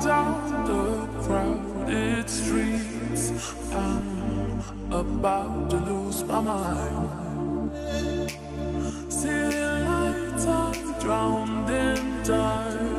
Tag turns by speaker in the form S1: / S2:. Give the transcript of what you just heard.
S1: down the crowded streets. I'm about to lose my mind. City lights are drowned in dark.